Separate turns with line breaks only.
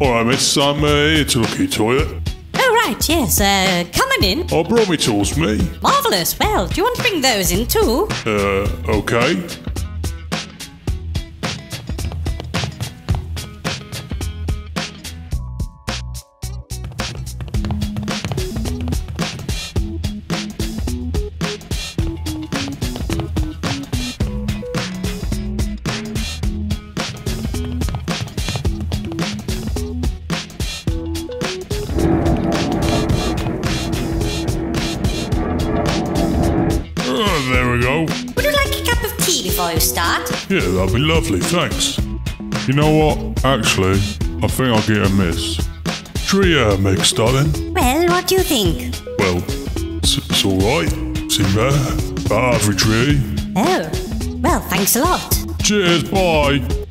Alright, miss, I'm uh, here to look at your toilet.
Oh, right, yes. Uh, coming in.
I brought me tools, me.
Marvellous. Well, do you want to bring those in too?
Uh, okay. There we go.
Would you like a cup of tea before you start?
Yeah, that'd be lovely, thanks. You know what? Actually, I think I'll get a miss. Uh, mix, darling.
Well, what do you think?
Well, it's, it's alright. See there? Average, really.
Oh, well, thanks a lot.
Cheers, bye.